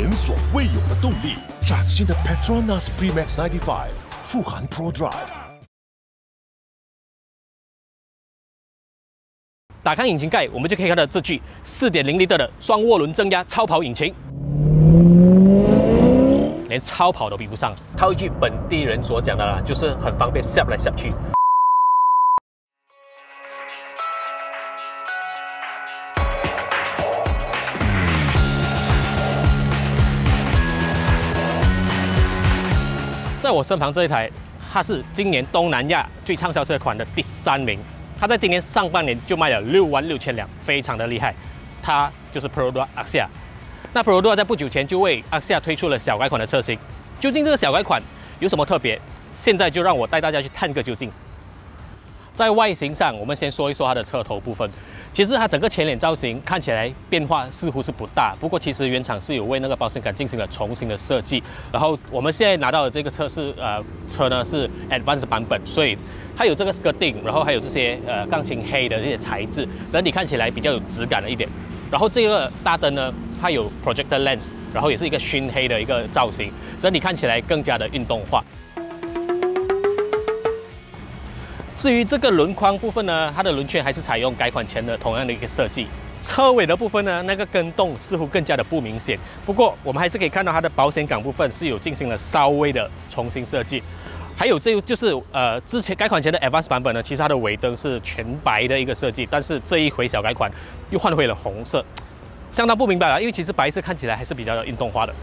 前所未有的动力，崭新的 Petronas Premix 95富含 Pro Drive。打开引擎盖，我们就可以看到这具4.0 L 的双涡轮增压超跑引擎，连超跑都比不上。套一句本地人所讲的啦，就是很方便 s 来 s 去。在我身旁这一台，它是今年东南亚最畅销车款的第三名。它在今年上半年就卖了六万六千辆，非常的厉害。它就是 p r o d u a Axia。那 p r o d u a 在不久前就为 Axia 推出了小改款的车型。究竟这个小改款有什么特别？现在就让我带大家去探个究竟。在外形上，我们先说一说它的车头部分。其实它整个前脸造型看起来变化似乎是不大，不过其实原厂是有为那个保险杆进行了重新的设计。然后我们现在拿到的这个车是呃车呢是 Advanced 版本，所以它有这个 skirting，然后还有这些呃钢琴黑的这些材质，整体看起来比较有质感了一点。然后这个大灯呢，它有 projector lens，然后也是一个熏黑的一个造型，整体看起来更加的运动化。至于这个轮框部分呢，它的轮圈还是采用改款前的同样的一个设计。车尾的部分呢，那个跟动似乎更加的不明显。不过我们还是可以看到它的保险杆部分是有进行了稍微的重新设计。还有这就是呃之前改款前的 Advance 版本呢，其实它的尾灯是全白的一个设计，但是这一回小改款又换回了红色，相当不明白了，因为其实白色看起来还是比较运动化的。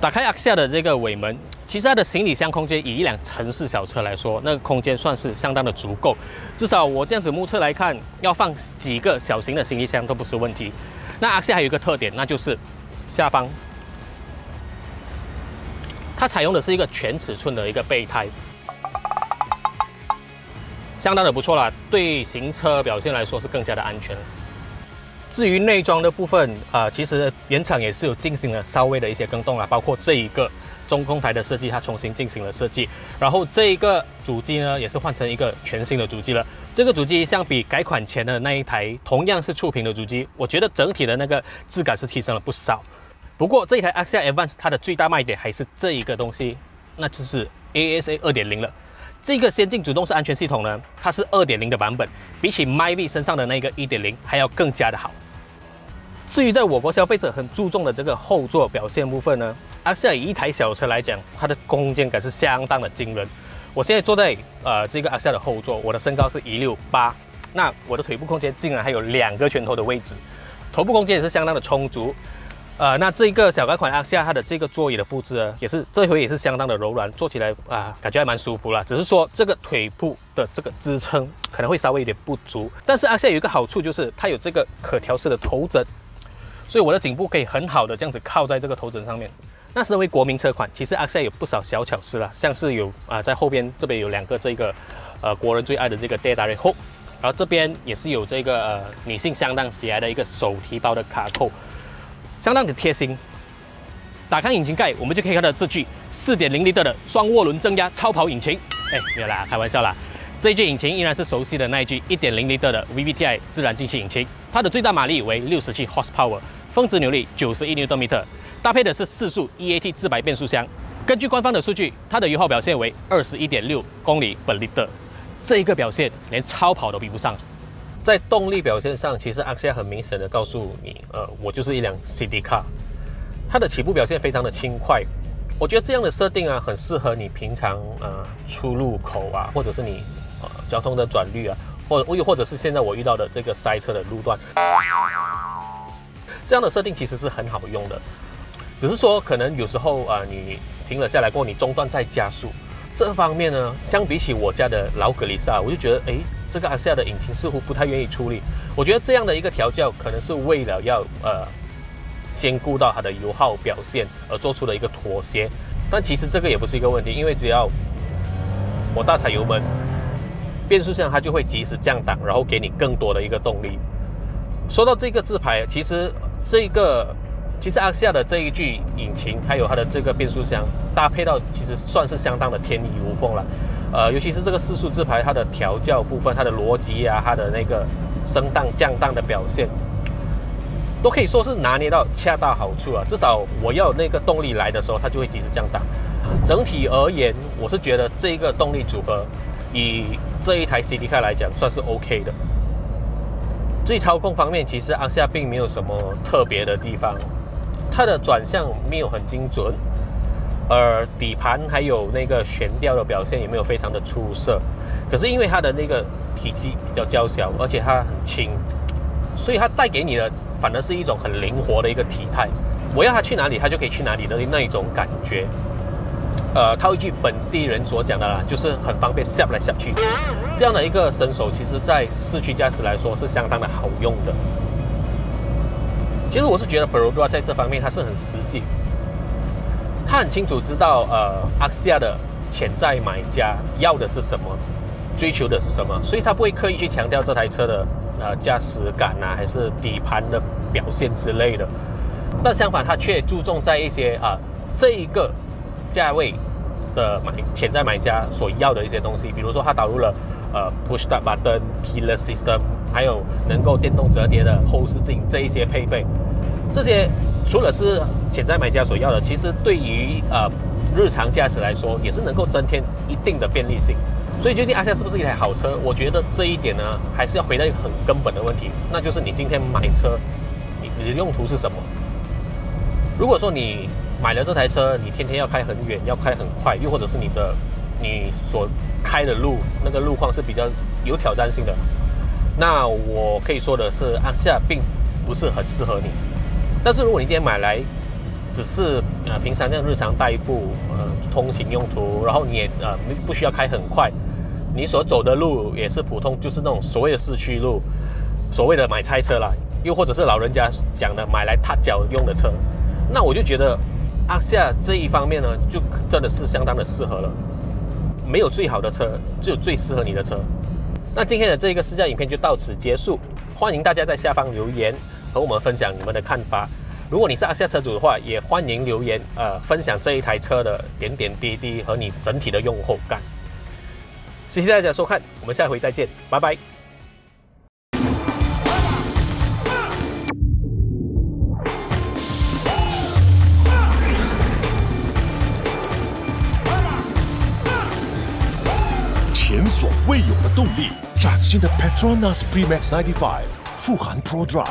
打开 Axia 的这个尾门，其实它的行李箱空间以一辆城市小车来说，那个空间算是相当的足够。至少我这样子目测来看，要放几个小型的行李箱都不是问题。那 Axia 还有一个特点，那就是下方，它采用的是一个全尺寸的一个备胎，相当的不错啦。对行车表现来说是更加的安全。至于内装的部分，啊，其实原厂也是有进行了稍微的一些更动啦，包括这一个中控台的设计，它重新进行了设计。然后这一个主机呢，也是换成一个全新的主机了。这个主机相比改款前的那一台同样是触屏的主机，我觉得整体的那个质感是提升了不少。不过这一台 Axia Advance 它的最大卖点还是这一个东西，那就是 ASA 二点零了。这个先进主动式安全系统呢，它是二点零的版本，比起 MyV 身上的那个一点零还要更加的好。至于在我国消费者很注重的这个后座表现部分呢，阿夏以一台小车来讲，它的空间感是相当的惊人。我现在坐在呃这个阿夏的后座，我的身高是一六八，那我的腿部空间竟然还有两个拳头的位置，头部空间也是相当的充足。呃，那这一个小改款阿夏它的这个座椅的布置呢，也是这回也是相当的柔软，坐起来啊感觉还蛮舒服了。只是说这个腿部的这个支撑可能会稍微有点不足。但是阿夏有一个好处就是它有这个可调式的头枕，所以我的颈部可以很好的这样子靠在这个头枕上面。那身为国民车款，其实阿西亚有不少小巧思啦，像是有啊在后边这边有两个这个呃国人最爱的这个 d a d a r Hook，然后这边也是有这个呃女性相当喜爱的一个手提包的卡扣。相当的贴心。打开引擎盖，我们就可以看到这具4.0 L 的双涡轮增压超跑引擎。哎，没有啦，开玩笑啦。这一具引擎依然是熟悉的那一具1.0 L 的 VVTi 自然进气引擎，它的最大马力为67 horsepower，峰值扭力91 Nm，搭配的是四速 EAT 自排变速箱。根据官方的数据，它的油耗表现为21.6公里本 liter，这一个表现连超跑都比不上。在动力表现上，其实 Axia 很明显的告诉你，呃，我就是一辆 City Car，它的起步表现非常的轻快。我觉得这样的设定啊，很适合你平常呃出入口啊，或者是你呃交通的转率啊，或又或者是现在我遇到的这个塞车的路段，这样的设定其实是很好用的。只是说可能有时候啊，你停了下来过后，你中断再加速，这方面呢，相比起我家的老格丽莎，我就觉得哎。这个阿西亚的引擎似乎不太愿意处理，我觉得这样的一个调教可能是为了要呃兼顾到它的油耗表现而做出的一个妥协，但其实这个也不是一个问题，因为只要我大踩油门，变速箱它就会及时降档，然后给你更多的一个动力。说到这个自排，其实这个其实阿西亚的这一具引擎还有它的这个变速箱搭配到，其实算是相当的天衣无缝了。呃，尤其是这个四速自排，它的调教部分，它的逻辑啊，它的那个升档降档的表现，都可以说是拿捏到恰到好处啊。至少我要那个动力来的时候，它就会及时降档。整体而言，我是觉得这一个动力组合以这一台 CD 卡来讲，算是 OK 的。所以操控方面，其实阿夏并没有什么特别的地方，它的转向没有很精准，而底盘还有那个悬吊的表现也没有非常的出色。可是因为它的那个体积比较娇小，而且它很轻，所以它带给你的反而是一种很灵活的一个体态。我要它去哪里，它就可以去哪里的那一种感觉。呃，套一句本地人所讲的啦，就是很方便下来下去。这样的一个身手，其实在市区驾驶来说是相当的好用的。其实我是觉得 Perodua 在这方面它是很实际，他很清楚知道呃阿西亚的潜在买家要的是什么，追求的是什么，所以他不会刻意去强调这台车的呃驾驶感啊，还是底盘的表现之类的。但相反，他却注重在一些啊这一个。价位的买潜在买家所要的一些东西，比如说它导入了呃 push start button keyless system，还有能够电动折叠的后视镜这一些配备，这些除了是潜在买家所要的，其实对于呃日常驾驶来说也是能够增添一定的便利性。所以究竟阿夏是不是一台好车？我觉得这一点呢，还是要回到一个很根本的问题，那就是你今天买车，你你的用途是什么？如果说你买了这台车，你天天要开很远，要开很快，又或者是你的你所开的路那个路况是比较有挑战性的，那我可以说的是，阿夏并不是很适合你。但是如果你今天买来只是呃平常这样日常代步，呃通勤用途，然后你也呃不需要开很快，你所走的路也是普通，就是那种所谓的市区路，所谓的买菜车啦，又或者是老人家讲的买来踏脚用的车，那我就觉得。阿夏这一方面呢，就真的是相当的适合了。没有最好的车，只有最适合你的车。那今天的这个试驾影片就到此结束，欢迎大家在下方留言和我们分享你们的看法。如果你是阿夏车主的话，也欢迎留言呃分享这一台车的点点滴滴和你整体的用后感。谢谢大家收看，我们下回再见，拜拜。所未有的动力，崭新的 Petronas Premix 95富含 Pro Drive。